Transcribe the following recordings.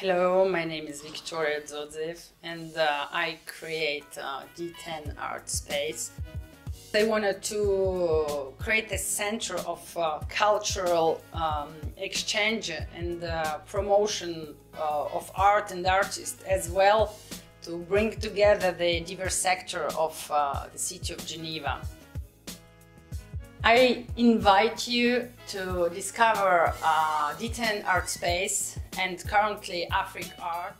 Hello, my name is Victoria Dzodziev and uh, I create uh, D10 Art Space. They wanted to create a center of uh, cultural um, exchange and uh, promotion uh, of art and artists as well to bring together the diverse sector of uh, the city of Geneva. I invite you to discover uh, D10 Art Space and currently Afric Art.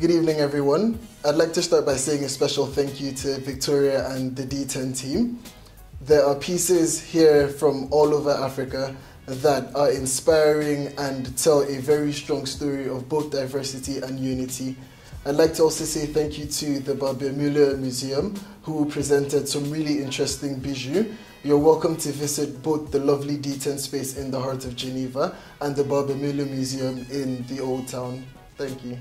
Good evening, everyone. I'd like to start by saying a special thank you to Victoria and the D10 team. There are pieces here from all over Africa that are inspiring and tell a very strong story of both diversity and unity. I'd like to also say thank you to the Mueller Museum, who presented some really interesting bijou. You're welcome to visit both the lovely D10 space in the heart of Geneva and the Mueller Museum in the Old Town. Thank you.